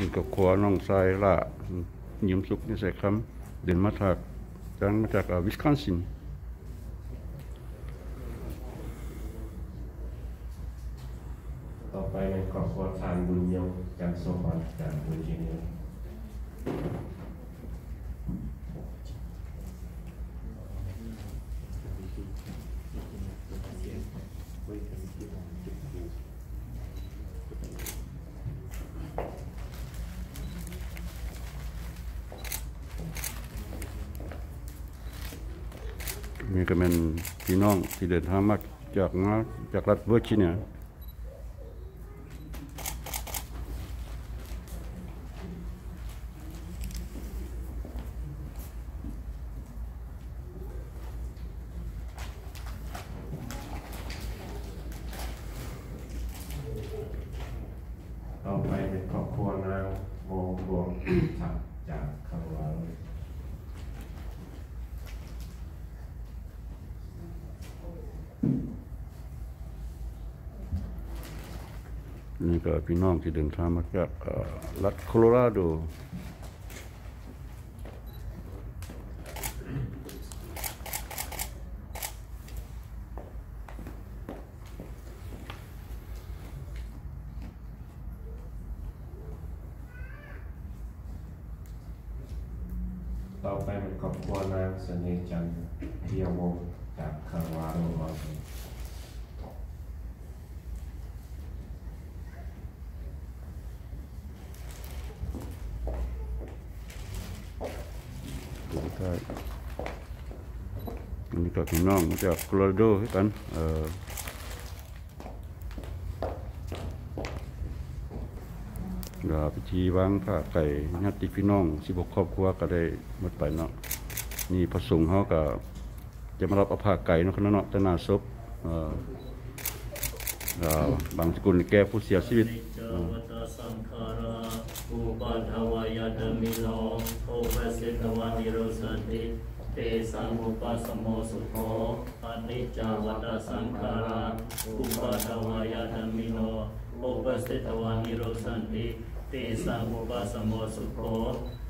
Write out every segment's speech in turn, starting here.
นี่กับครัวน้องชายละยิมสุกนี่ใส่คำเดินมาจากจังมาจากวิสคอนซินต่อไปในครอบครัวทานบุญยงจากโซฟาจากบุญเชียง ม่มีก็เป็นพี่น้องที่เดินทางมาจากมาจากรัฐเวอร์จิเนีย ต่อไปในครอบครัวนางโมบวงฉับจากคำวาล นี่ก็พี่น้องที่เดินทางมาจากรัฐโคโลราโดต่อไปเป็นครอบครัวนางเสน่ห์จันทร์เทียววงจากคำวาลวอน ดูใช่อันนี้ก็พี่น้องจากโคโลราโดคือกันเออก็พิธีวางผ้าไก่ญาติพี่น้องสิบกครอบครัวก็ได้หมดไปเนาะนี่พระสงฆ์เขาก็จะมารับเอาผ้าไก่เนาะคณะเนาะตนาศพเออบางสกุลแก่ผู้เสียชีวิต เจวัตสังขาราอุปัฏฐวายาธมิโลโอปัสสิตวานิโรสันติเตสังอุปสสโมสุโขอนิจจาวัตสังขาราอุปัฏฐวายาธมิโลโอปัสสิตวานิโรสันติเตสังอุปสสโมสุโข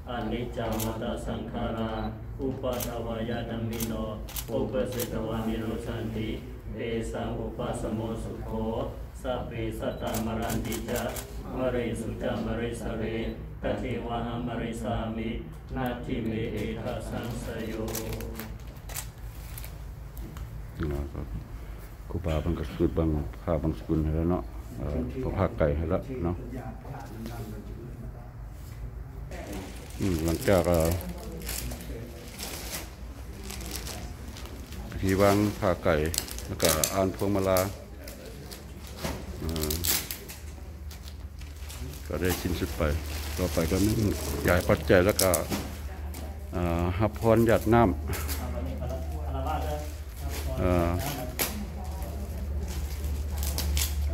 อนิจจาวัตสังขาราอุปัฏฐวายาธมิโลโอปัสสิตวานิโรสันติเตสังอุปสสโมสุโข สัพเพสัตตามรันติจะมะเรสุจามะเรสะเรตเทวะหามะเรสามินาทิเมเอทะสังสโยนะครับครูบาบางกสุดบางข้าบางสกุลให้แล้วเนาะเอ่อพระภาคไก่ให้แล้วเนาะอืมหลังจากเอ่อพิธีวางผ้าไก่แล้วก็อ่านพวงมาลาเอ่อ ก็ได้ชิ้นสุดไป ต่อไปก็นึ่งยายปัจจัยแล้วก็ฮับพรหยัดน้ำ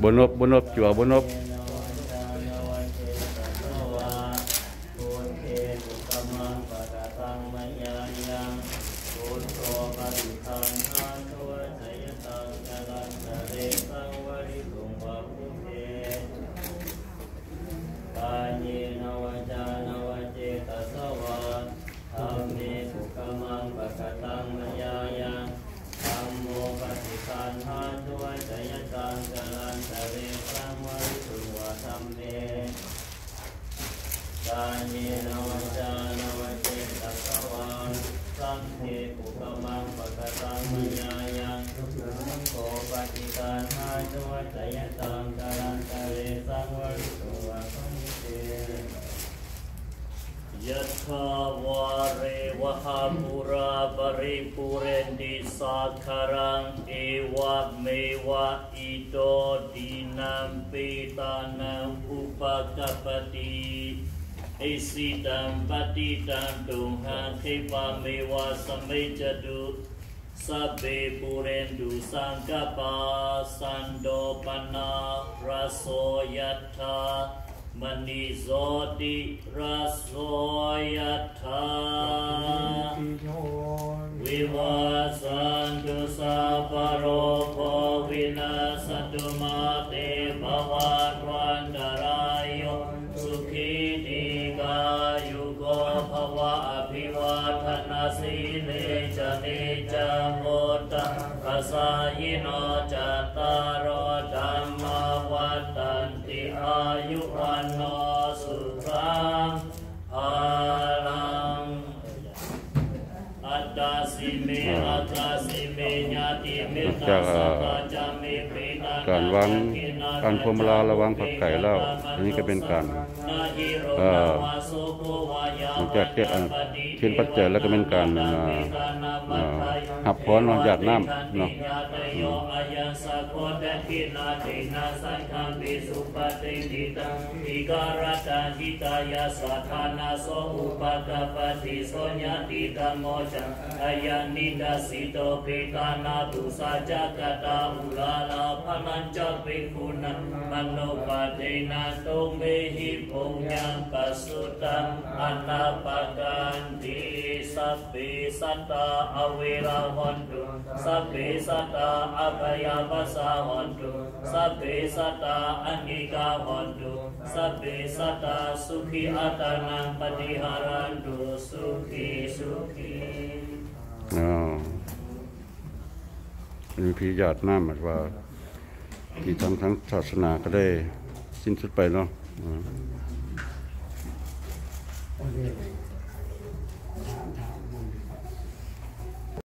บนบบนบจัวบนบ กายเยนวจานวเจตสวาธรรมเมสุขมังปะกตังมยายังธรรมโมปฏิคันหาด้วยจย ตังจลันตะเรสังวริสุวะธรรมเมกายเยนวจานวเจตสวาสัมเทปุกมังปะกตังมยายังโกปฏิการหาจวัตยตังจลันตะเรสังวริสุวะ ยะถาวาเรวหาปุราปริปุเรนติสาคารังเอวะเมวะอิโตดินัมปิตานังอุปกปปติอิสิตัมปฏิตังตุงหังคิปะเมวะสมเมจตุสัพเพปุเรนตุสังกปาสันโดปนาราโสยถา มณีโสติระโสยธาวิวาสันตุสาพโรภวินาสตุมาเตภวัรวันารายุสุขีติกายุโกภวะอภิวาทนาสีเลจเนจโมตังคสายโนจัตตารธรรมา ยุวันโน จามิปิตาการวางการพวงมาลาระวางผักไก่แล้วอันนี้ก็เป็นการหลังจากเทศน์อ่าเทียนปัจจัยแล้วก็เป็นการหับพรมาหยาดน้ำเนาะโคตะทินาตินาสังฆัมปิสุปฏิทิตังอิการตันทิตายาสัทธานาโสอุปกปติโสญาติธรรมโมจังอายันนิดัสสิโตปิตานาตุสัจจกตาอุลาลาภนัญจปิคุณัมโนปะเทนาตุเมหิปุญญังปัสสุตังอนาปกันติสัพพิสัตตาอเวราหันตุสัพพิสัตตาอภยาปัสสาหันตุสัพพิสัตตาอนิกาหันตุสัพพิสัตตาสุขีอัตานังปฏิหารันตุสุขีสุขีอ่า มีพิยาตหน้าหมายว่าที่ทำทั้งศาสนาก็ได้สิ้นสุดไปเนาะ